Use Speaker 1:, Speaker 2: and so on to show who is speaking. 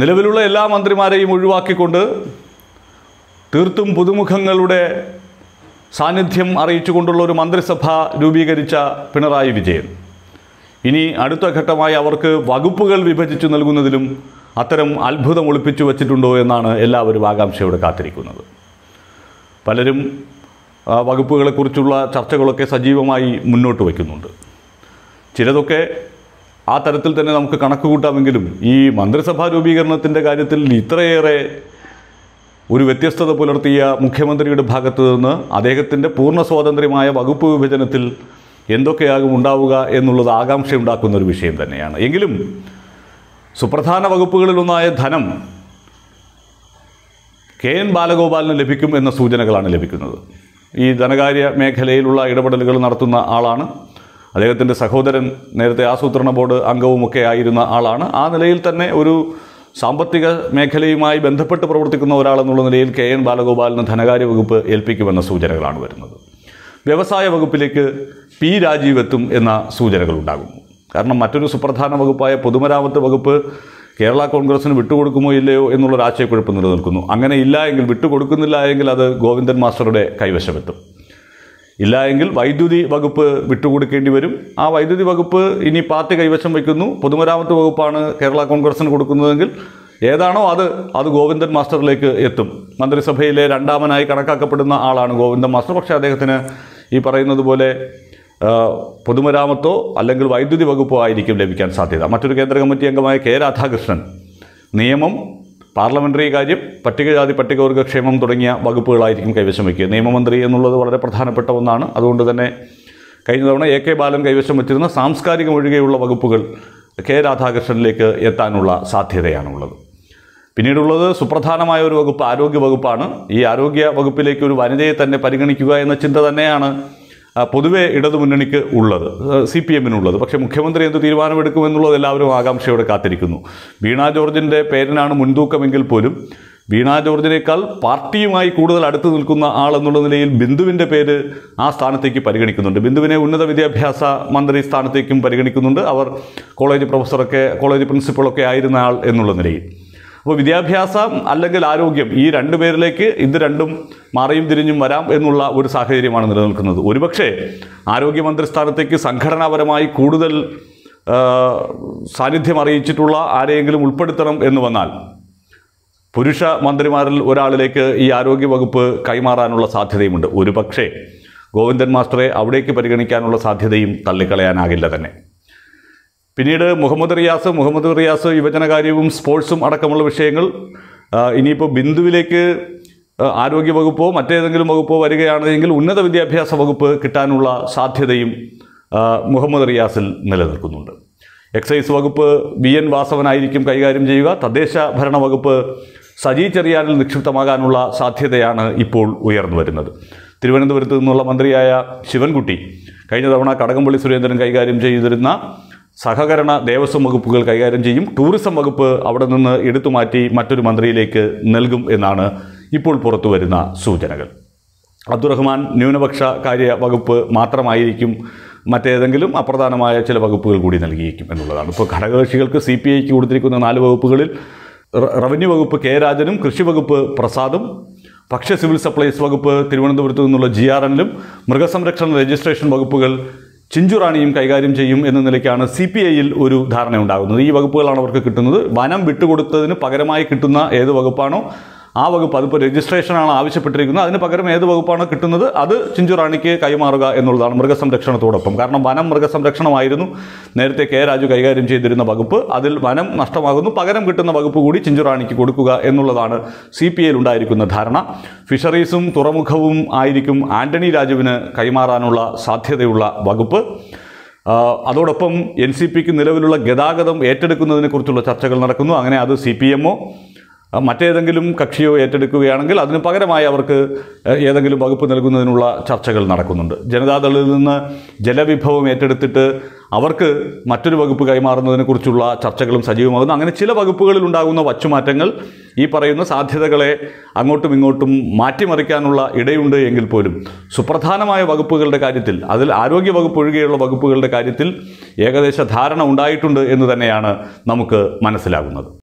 Speaker 1: നിലവിലുള്ള എല്ലാ മന്ത്രിമാരെയും ഒഴിവാക്കിക്കൊണ്ട് തീർത്തും പുതുമുഖങ്ങളുടെ സാന്നിധ്യം അറിയിച്ചുകൊണ്ടുള്ള ഒരു മന്ത്രിസഭ രൂപീകരിച്ച പിണറായി വിജയൻ. ഇനി അടുത്ത ഘട്ടമായി അവർക്ക് വകുപ്പുകൾ വിഭജിച്ചു നൽകുന്നതിലും അത്തരം അത്ഭുതം ഒളിപ്പിച്ചു വച്ചിട്ടുണ്ടോ എന്നാണ് എല്ലാവരും ആകാംക്ഷയോടെ കാത്തിരിക്കുന്നത്. പലരും വകുപ്പുകളെക്കുറിച്ചുള്ള ചർച്ചകളൊക്കെ സജീവമായി മുന്നോട്ട് വയ്ക്കുന്നുണ്ട്. ചിലതൊക്കെ ആ തരത്തിൽ തന്നെ നമുക്ക് കണക്ക് കൂട്ടാമെങ്കിലും ഈ മന്ത്രിസഭാ രൂപീകരണത്തിന്റെ കാര്യത്തിൽ ഇത്രയേറെ ഒരു വ്യത്യസ്തത പുലർത്തിയ മുഖ്യമന്ത്രിയുടെ ഭാഗത്തു നിന്ന് അദ്ദേഹത്തിന്റെ പൂർണ സ്വാതന്ത്ര്യമായ വകുപ്പ് വിഭജനത്തിൽ എന്തൊക്കെയാകും ഉണ്ടാവുക എന്നുള്ളത് ആകാംക്ഷയുണ്ടാക്കുന്ന ഒരു വിഷയം തന്നെയാണ്. എങ്കിലും സുപ്രധാന വകുപ്പുകളിലൊന്നായ ധനം കെ എൻ ബാലഗോപാലിന് ലഭിക്കും എന്ന സൂചനകളാണ് ലഭിക്കുന്നത്. ഈ ധനകാര്യ മേഖലയിലുള്ള ഇടപെടലുകൾ നടത്തുന്ന ആളാണ് അദ്ദേഹത്തിന്റെ സഹോദരൻ നേരത്തെ ആസൂത്രണ ബോർഡ് അംഗവുമൊക്കെ ആയിരുന്ന ആളാണ്. ആ നിലയിൽ തന്നെ ഒരു സാമ്പത്തിക മേഖലയുമായി ബന്ധപ്പെട്ട് പ്രവർത്തിക്കുന്ന ഒരാളെന്നുള്ള നിലയിൽ കെ എൻ ബാലഗോപാലിന് ധനകാര്യ വകുപ്പ് ഏൽപ്പിക്കുമെന്ന സൂചനകളാണ് വരുന്നത്. വ്യവസായ വകുപ്പിലേക്ക് പി രാജീവ് എത്തും എന്ന സൂചനകളുണ്ടാകുന്നു കാരണം മറ്റൊരു സുപ്രധാന വകുപ്പായ പൊതുമരാമത്ത് വകുപ്പ് കേരള കോൺഗ്രസിന് വിട്ടുകൊടുക്കുമോ ഇല്ലയോ എന്നുള്ളൊരു ആശയക്കുഴപ്പം നിലനിൽക്കുന്നു. അങ്ങനെ ഇല്ല എങ്കിൽ വിട്ടുകൊടുക്കുന്നില്ല എങ്കിൽ അത് ഗോവിന്ദൻ മാസ്റ്ററുടെ കൈവശമെത്തും. ഇല്ല എങ്കിൽ വൈദ്യുതി വകുപ്പ് വിട്ടുകൊടുക്കേണ്ടി വരും. ആ വൈദ്യുതി വകുപ്പ് ഇനി പാർട്ടി കൈവശം വയ്ക്കുന്നു. പൊതുമരാമത്ത് വകുപ്പാണ് കേരള കോൺഗ്രസിന് കൊടുക്കുന്നതെങ്കിൽ ഏതാണോ അത് അത് ഗോവിന്ദൻ മാസ്റ്ററിലേക്ക് എത്തും. മന്ത്രിസഭയിലെ രണ്ടാമനായി കണക്കാക്കപ്പെടുന്ന ആളാണ് ഗോവിന്ദൻ മാസ്റ്റർ. പക്ഷേ അദ്ദേഹത്തിന് ഈ പറയുന്നത് പോലെ പൊതുമരാമത്തോ അല്ലെങ്കിൽ വൈദ്യുതി വകുപ്പോ ആയിരിക്കും ലഭിക്കാൻ സാധ്യത. മറ്റൊരു കേന്ദ്ര കമ്മിറ്റി അംഗമായ കെ രാധാകൃഷ്ണൻ നിയമം പാർലമെന്ററി കാര്യം പട്ടികജാതി പട്ടികവർഗ ക്ഷേമം തുടങ്ങിയ വകുപ്പുകളായിരിക്കും കൈവശം വയ്ക്കുക. നിയമമന്ത്രി എന്നുള്ളത് വളരെ പ്രധാനപ്പെട്ട ഒന്നാണ്. അതുകൊണ്ട് തന്നെ കഴിഞ്ഞ തവണ എ കെ ബാലൻ കൈവശം വച്ചിരുന്ന സാംസ്കാരികം ഒഴികെയുള്ള വകുപ്പുകൾ കെ രാധാകൃഷ്ണനിലേക്ക് എത്താനുള്ള സാധ്യതയാണുള്ളത്. പിന്നീടുള്ളത് സുപ്രധാനമായ ഒരു വകുപ്പ് ആരോഗ്യ വകുപ്പാണ്. ഈ ആരോഗ്യ വകുപ്പിലേക്ക് ഒരു വനിതയെ തന്നെ പരിഗണിക്കുക എന്ന ചിന്ത തന്നെയാണ് പൊതുവെ ഇടതുമുന്നണിക്ക് ഉള്ളത് സി പി എമ്മിനുള്ളത്. പക്ഷേ മുഖ്യമന്ത്രി എന്ത് തീരുമാനമെടുക്കുമെന്നുള്ളത് എല്ലാവരും ആകാംക്ഷയോടെ കാത്തിരിക്കുന്നു. വീണ ജോർജിന്റെ പേരിനാണ് മുൻതൂക്കമെങ്കിൽ പോലും വീണ ജോർജിനേക്കാൾ പാർട്ടിയുമായി കൂടുതൽ അടുത്ത് നിൽക്കുന്ന ആളെന്നുള്ള നിലയിൽ ബിന്ദുവിന്റെ പേര് ആ സ്ഥാനത്തേക്ക് പരിഗണിക്കുന്നുണ്ട്. ബിന്ദുവിനെ ഉന്നത വിദ്യാഭ്യാസ മന്ത്രി സ്ഥാനത്തേക്കും പരിഗണിക്കുന്നുണ്ട്. അവർ കോളേജ് പ്രൊഫസറൊക്കെ കോളേജ് പ്രിൻസിപ്പളൊക്കെ ആയിരുന്ന ആൾ എന്നുള്ള നിലയിൽ. അപ്പോൾ വിദ്യാഭ്യാസം അല്ലെങ്കിൽ ആരോഗ്യം ഈ രണ്ടു പേരിലേക്ക് ഇത് രണ്ടും മാറിയും തിരിഞ്ഞും വരാം എന്നുള്ള ഒരു സാഹചര്യമാണ് നിലനിൽക്കുന്നത്. ഒരുപക്ഷെ ആരോഗ്യമന്ത്രി സ്ഥാനത്തേക്ക് സംഘടനാപരമായി കൂടുതൽ സാന്നിധ്യം അറിയിച്ചിട്ടുള്ള ആരെയെങ്കിലും ഉൾപ്പെടുത്തണം എന്ന് വന്നാൽ പുരുഷ മന്ത്രിമാരിൽ ഒരാളിലേക്ക് ഈ ആരോഗ്യ വകുപ്പ് കൈമാറാനുള്ള സാധ്യതയുമുണ്ട്. ഒരുപക്ഷേ ഗോവിന്ദൻ മാസ്റ്ററെ അവിടേക്ക് പരിഗണിക്കാനുള്ള സാധ്യതയും തള്ളിക്കളയാനാകില്ല തന്നെ. പിന്നീട് മുഹമ്മദ് റിയാസ് മുഹമ്മദ് റിയാസ് യുവജനകാര്യവും സ്പോർട്സും അടക്കമുള്ള വിഷയങ്ങൾ ഇനിയിപ്പോൾ ബിന്ദുവിലേക്ക് ആരോഗ്യ വകുപ്പോ മറ്റേതെങ്കിലും വകുപ്പോ വരികയാണെങ്കിൽ ഉന്നത വിദ്യാഭ്യാസ വകുപ്പ് കിട്ടാനുള്ള സാധ്യതയും മുഹമ്മദ് റിയാസിൽ നിലനിൽക്കുന്നുണ്ട്. എക്സൈസ് വകുപ്പ് വി എൻ വാസവനായിരിക്കും കൈകാര്യം ചെയ്യുക. തദ്ദേശ ഭരണ വകുപ്പ് സജി ചെറിയാനിൽ നിക്ഷിപ്തമാകാനുള്ള സാധ്യതയാണ് ഇപ്പോൾ ഉയർന്നു വരുന്നത്. തിരുവനന്തപുരത്ത് നിന്നുള്ള മന്ത്രിയായ ശിവൻകുട്ടി കഴിഞ്ഞ തവണ കടകംപള്ളി സുരേന്ദ്രൻ കൈകാര്യം ചെയ്തിരുന്ന സഹകരണ ദേവസ്വം വകുപ്പുകൾ കൈകാര്യം ചെയ്യും. ടൂറിസം വകുപ്പ് അവിടെ നിന്ന് എടുത്തു മാറ്റി മറ്റൊരു മന്ത്രിയിലേക്ക് നൽകും എന്നാണ് ഇപ്പോൾ പുറത്തു വരുന്ന സൂചനകൾ. അബ്ദുറഹ്മാൻ ന്യൂനപക്ഷ കാര്യ വകുപ്പ് മാത്രമായിരിക്കും മറ്റേതെങ്കിലും അപ്രധാനമായ ചില വകുപ്പുകൾ കൂടി നൽകിയേക്കും എന്നുള്ളതാണ്. ഇപ്പോൾ ഘടകകക്ഷികൾക്ക് സി പി ഐക്ക് കൊടുത്തിരിക്കുന്ന നാല് വകുപ്പുകളിൽ റവന്യൂ വകുപ്പ് കെ രാജനും കൃഷി വകുപ്പ് പ്രസാദും ഭക്ഷ്യ സിവിൽ സപ്ലൈസ് വകുപ്പ് തിരുവനന്തപുരത്ത് നിന്നുള്ള ജി ആർ എല്ലും മൃഗസംരക്ഷണ രജിസ്ട്രേഷൻ വകുപ്പുകൾ ചിഞ്ചുറാണിയും കൈകാര്യം ചെയ്യും എന്ന നിലയ്ക്കാണ് സി പി ഐയിൽ ഒരു ധാരണ ഉണ്ടാകുന്നത് ഈ വകുപ്പുകളാണ് അവർക്ക് കിട്ടുന്നത്. വനം വിട്ടുകൊടുത്തതിന് പകരമായി കിട്ടുന്ന ഏത് വകുപ്പാണോ ആ വകുപ്പ് അതിപ്പോൾ രജിസ്ട്രേഷനാണ് ആവശ്യപ്പെട്ടിരിക്കുന്നത്. അതിന് പകരം ഏത് വകുപ്പാണ് കിട്ടുന്നത് അത് ചിഞ്ചുറാണിക്ക് കൈമാറുക എന്നുള്ളതാണ് മൃഗസംരക്ഷണത്തോടൊപ്പം. കാരണം വനം മൃഗസംരക്ഷണമായിരുന്നു. നേരത്തെ കെ രാജു കൈകാര്യം ചെയ്തിരുന്ന വകുപ്പ്. അതിൽ വനം നഷ്ടമാകുന്നു. പകരം കിട്ടുന്ന വകുപ്പ് കൂടി ചിഞ്ചുറാണിക്ക് കൊടുക്കുക എന്നുള്ളതാണ് സി പി ഐയിൽ ഉണ്ടായിരിക്കുന്ന ധാരണ. ഫിഷറീസും തുറമുഖവും ആയിരിക്കും ആന്റണി രാജുവിന് കൈമാറാനുള്ള സാധ്യതയുള്ള വകുപ്പ്. അതോടൊപ്പം എൻ സി പിക്ക് നിലവിലുള്ള ഗതാഗതം ഏറ്റെടുക്കുന്നതിനെക്കുറിച്ചുള്ള ചർച്ചകൾ നടക്കുന്നു. അങ്ങനെ അത് സി പി എമ്മോ മറ്റേതെങ്കിലും കക്ഷിയോ ഏറ്റെടുക്കുകയാണെങ്കിൽ അതിന് പകരമായി അവർക്ക് ഏതെങ്കിലും വകുപ്പ് നൽകുന്നതിനുള്ള ചർച്ചകൾ നടക്കുന്നുണ്ട്. ജനതാദളിൽ നിന്ന് ജലവിഭവം ഏറ്റെടുത്തിട്ട് അവർക്ക് മറ്റൊരു വകുപ്പ് കൈമാറുന്നതിനെക്കുറിച്ചുള്ള ചർച്ചകളും സജീവമാകുന്നു. അങ്ങനെ ചില വകുപ്പുകളിൽ ഉണ്ടാകുന്ന വച്ചുമാറ്റങ്ങൾ ഈ പറയുന്ന സാധ്യതകളെ അങ്ങോട്ടും ഇങ്ങോട്ടും മാറ്റിമറിക്കാനുള്ള ഇടയുണ്ട് എങ്കിൽ പോലും സുപ്രധാനമായ വകുപ്പുകളുടെ കാര്യത്തിൽ അതിൽ ആരോഗ്യ വകുപ്പ് ഒഴികെയുള്ള വകുപ്പുകളുടെ കാര്യത്തിൽ ഏകദേശ ധാരണ ഉണ്ടായിട്ടുണ്ട് എന്ന് തന്നെയാണ് നമുക്ക് മനസ്സിലാകുന്നത്.